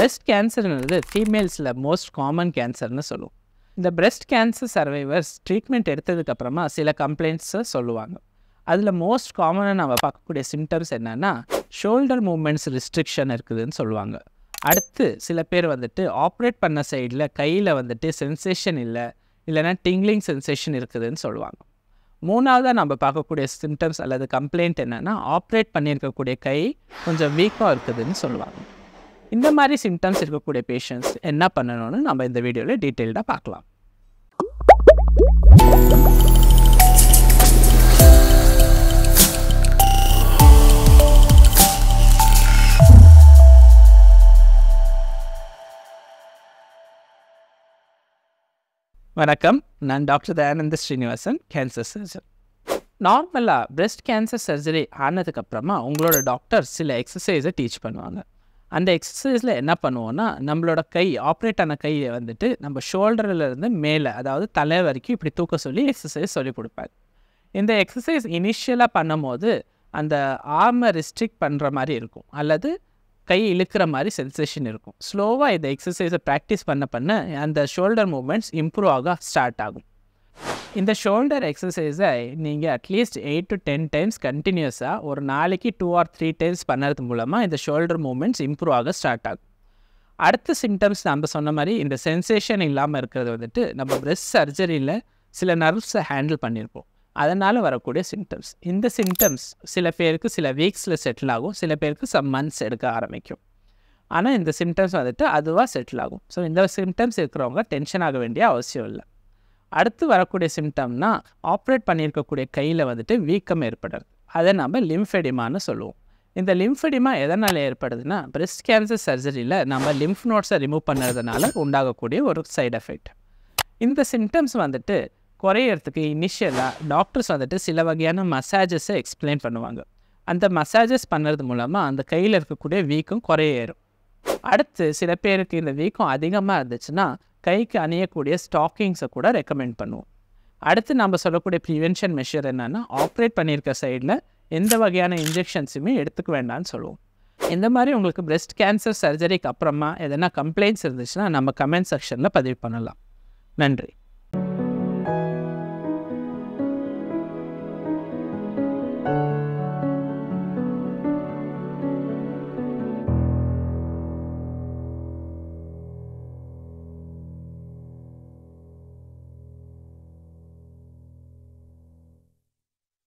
breast கேன்சர்ன்றது ஃபீமேல்ஸில் most common கேன்சர்னு சொல்லுவோம். இந்த breast கேன்சர் சர்வைவர்ஸ் ட்ரீட்மெண்ட் எடுத்ததுக்கப்புறமா சில கம்ப்ளைண்ட்ஸை சொல்லுவாங்க. அதில் மோஸ்ட் காமனாக நம்ம பார்க்கக்கூடிய சிம்டம்ஸ் என்னென்னா ஷோல்டர் மூமெண்ட்ஸ் ரிஸ்ட்ரிக்ஷன் இருக்குதுன்னு சொல்லுவாங்க. அடுத்து சில பேர் வந்துட்டு ஆப்ரேட் பண்ண சைடில் கையில் வந்துட்டு சென்சேஷன் இல்லை இல்லைன்னா டிங்லிங் சென்சேஷன் இருக்குதுன்னு சொல்லுவாங்க. மூணாவதாக நம்ம பார்க்கக்கூடிய சிம்டம்ஸ் அல்லது கம்ப்ளைண்ட் என்னென்னா ஆப்ரேட் பண்ணியிருக்கக்கூடிய கை கொஞ்சம் வீக்காக இருக்குதுன்னு சொல்லுவாங்க. இந்த மாதிரி சிம்டம்ஸ் இருக்கக்கூடிய பேஷண்ட்ஸ் என்ன பண்ணணும்னு நம்ம இந்த வீடியோவில் டீட்டெயில்டாக பார்க்கலாம். வணக்கம். நான் doctor Dayananda Srinivasan cancer surgeon நார்மலாக பிரெஸ்ட் கேன்சர் சர்ஜரி ஆனதுக்கப்புறமா உங்களோட டாக்டர் சில எக்ஸசைஸை டீச் பண்ணுவாங்க. அந்த எக்ஸசைஸில் என்ன பண்ணுவோன்னா நம்மளோட கை ஆப்ரேட் ஆன கையை வந்துட்டு நம்ம ஷோல்டரில் இருந்து மேலே அதாவது தலை வரைக்கும் இப்படி தூக்க சொல்லி எக்ஸசைஸ் சொல்லி கொடுப்பாங்க இந்த எக்ஸசைஸ் இனிஷியலாக பண்ணும்போது அந்த ஆர்மை ரெஸ்ட்ரிக்ட் பண்ணுற மாதிரி இருக்கும். அல்லது கை இழுக்கிற மாதிரி சென்சேஷன் இருக்கும். ஸ்லோவாக இந்த எக்ஸசைஸை ப்ராக்டிஸ் பண்ண பண்ண அந்த ஷோல்டர் மூமெண்ட்ஸ் இம்ப்ரூவ் ஆக ஸ்டார்ட் ஆகும். இந்த ஷோல்டர் எக்ஸசைஸை நீங்கள் at least eight to ten times கண்டினியூஸாக ஒரு நாளைக்கு டூ ஆர் த்ரீ டைம்ஸ் பண்ணுறது மூலமாக இந்த ஷோல்டர் மூமெண்ட்ஸ் இம்ப்ரூவ் ஆக ஸ்டார்ட் ஆகும். அடுத்த சிம்டம்ஸ் நம்ம சொன்ன மாதிரி இந்த சென்சேஷன் இல்லாமல் இருக்கிறது வந்துட்டு நம்ம பிரெஸ்ட் சர்ஜரியில் சில நர்வ்ஸை ஹேண்டில் பண்ணியிருப்போம் அதனால் வரக்கூடிய சிம்டம்ஸ் இந்த சிம்டம்ஸ் சில பேருக்கு சில வீக்ஸில் செட்டில் ஆகும் சில பேருக்கு சம் மந்த்ஸ் எடுக்க ஆரம்பிக்கும். ஆனால் இந்த சிம்டம்ஸ் வந்துட்டு அதுவாக செட்டில் ஆகும். ஸோ இந்த சிம்டம்ஸ் இருக்கிறவங்க டென்ஷன் ஆக வேண்டிய அவசியம் இல்லை. அடுத்து வரக்கூடிய சிம்டம்னா ஆப்ரேட் பண்ணியிருக்கக்கூடிய கையில் வந்துட்டு வீக்கம் ஏற்படுறது அதை நம்ம லிம்ஃபெடிமான்னு சொல்லுவோம். இந்த லிம்ஃபெடிமா எதனால் ஏற்படுதுன்னா பிரெஸ்ட் கேன்சர் சர்ஜரியில் நம்ம லிம்ஃப் நோட்ஸை ரிமூவ் பண்ணுறதுனால உண்டாகக்கூடிய ஒரு சைட் எஃபெக்ட் இந்த சிம்டம்ஸ் வந்துட்டு குறையறதுக்கு இனிஷியலாக டாக்டர்ஸ் வந்துட்டு சில வகையான மசாஜஸை எக்ஸ்பிளைன் பண்ணுவாங்க. அந்த மசாஜஸ் பண்ணுறது மூலமாக அந்த கையில் இருக்கக்கூடிய வீக்கம் குறையேறும். அடுத்து சில பேருக்கு இந்த வீக்கம் அதிகமாக இருந்துச்சுன்னா கைக்கு அணியக்கூடிய ஸ்டாக்கிங்ஸை கூட ரெக்கமெண்ட் பண்ணுவோம். அடுத்து நம்ம சொல்லக்கூடிய ப்ரிவென்ஷன் மெஷர் என்னென்னா ஆப்ரேட் பண்ணியிருக்க சைடில் எந்த வகையான இன்ஜெக்ஷன்ஸுமே எடுத்துக்க வேண்டாம்னு சொல்லுவோம். இந்த மாதிரி உங்களுக்கு பிரெஸ்ட் கேன்சர் சர்ஜரிக்கு அப்புறமா எதனா கம்ப்ளைண்ட்ஸ் இருந்துச்சுன்னா நம்ம கமெண்ட் செக்ஷனில் பதிவு பண்ணலாம். நன்றி.